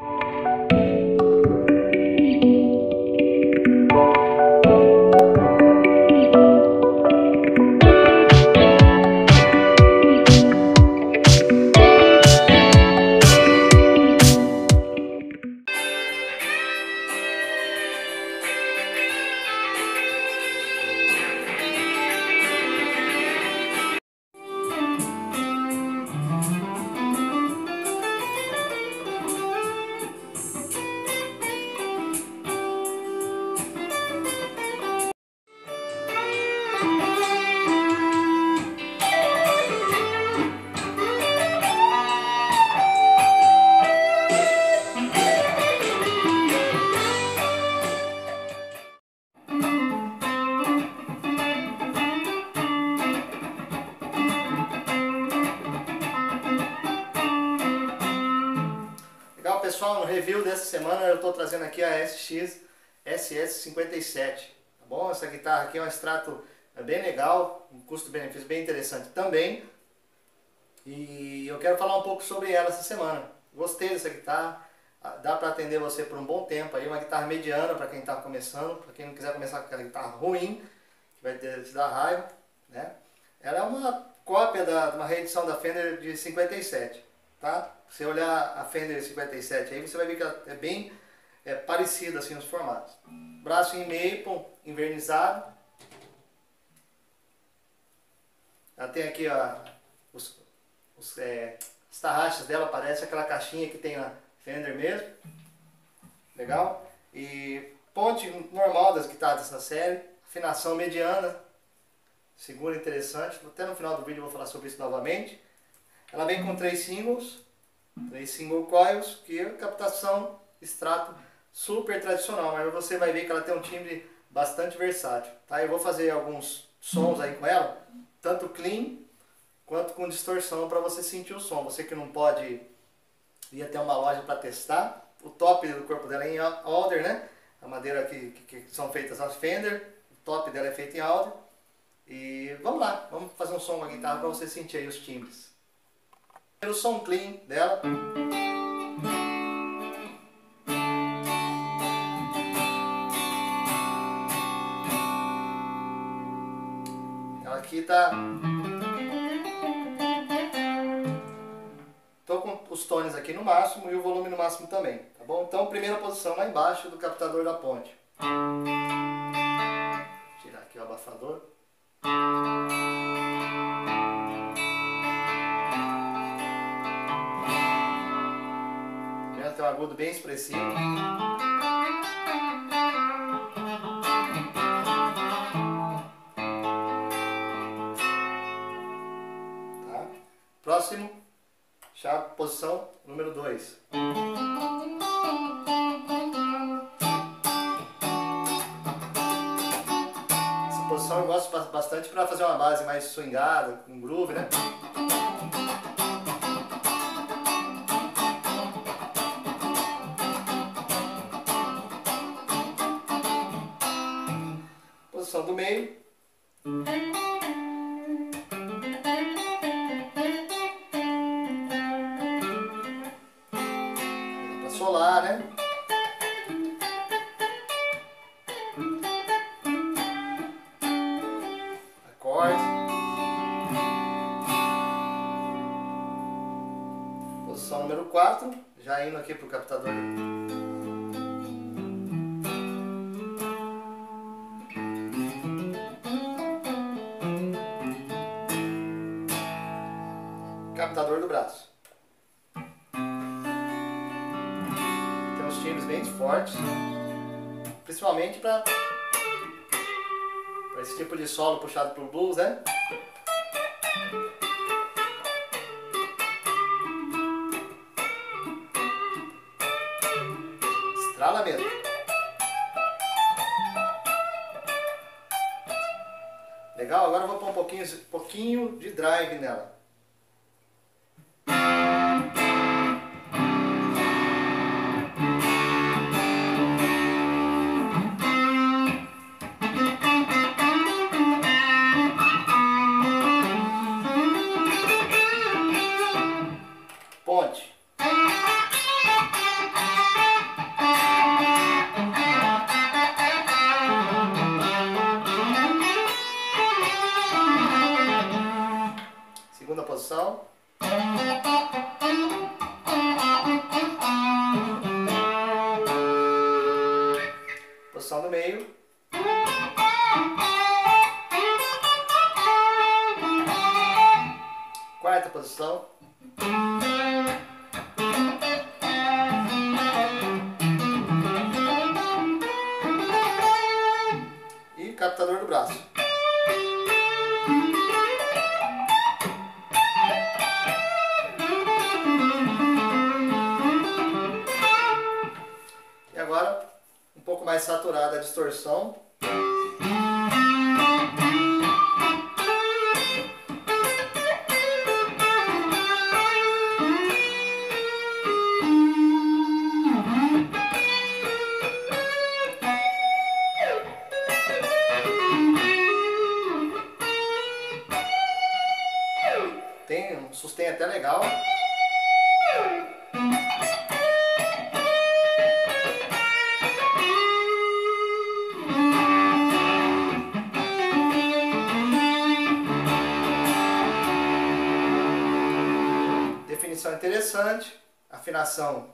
Legal pessoal, no review dessa semana eu estou trazendo aqui a SX SS57, tá bom? Essa guitarra aqui é um extrato é bem legal, um custo-benefício bem interessante também. E eu quero falar um pouco sobre ela essa semana. Gostei dessa guitarra, dá para atender você por um bom tempo. Aí uma guitarra mediana para quem está começando, para quem não quiser começar com aquela guitarra ruim, que vai te dar raiva, né? Ela é uma cópia da, uma reedição da Fender de 57, tá? Você olhar a Fender 57 aí, você vai ver que ela é bem é, parecida assim os formatos. Braço em maple, invernizado. Ela tem aqui ó, os, os, é, as tarraxas dela, parece aquela caixinha que tem na Fender mesmo. Legal? E ponte normal das guitarras dessa série, afinação mediana, segura interessante. Até no final do vídeo eu vou falar sobre isso novamente. Ela vem com três singles, três single coils, que é captação extrato super tradicional, mas você vai ver que ela tem um timbre bastante versátil. Tá? Eu vou fazer alguns sons aí com ela, tanto clean quanto com distorção para você sentir o som. Você que não pode ir até uma loja para testar, o top do corpo dela é em alder, né? A madeira que, que, que são feitas as Fender, o top dela é feito em alder. E vamos lá, vamos fazer um som com a guitarra para você sentir aí os timbres. O som clean dela. Ela aqui tá. Tô com os tones aqui no máximo e o volume no máximo também, tá bom? Então, primeira posição lá embaixo do captador da ponte. Tirar aqui o abafador. Agudo bem expressivo. Tá? Próximo, chave, posição número 2. Essa posição eu gosto bastante para fazer uma base mais swingada, com groove, né? Posição do meio. Para solar, né? Acorde. Posição número 4, já indo aqui para o captador. Do braço. Tem uns timbres bem fortes, principalmente para esse tipo de solo puxado pelo blues, né? Estrala mesmo. Legal? Agora eu vou pôr um pouquinho, pouquinho de drive nela. posição. Posição do meio. Quarta posição. E captador do braço. Mais saturada a distorção. Interessante, afinação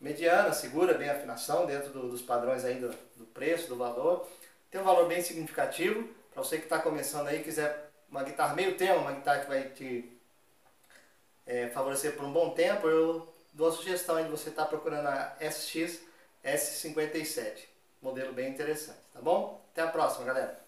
mediana, segura bem a afinação dentro do, dos padrões aí do, do preço, do valor. Tem um valor bem significativo para você que está começando aí, quiser uma guitarra meio termo, uma guitarra que vai te é, favorecer por um bom tempo, eu dou a sugestão de você estar tá procurando a SX S57. Modelo bem interessante, tá bom? Até a próxima, galera!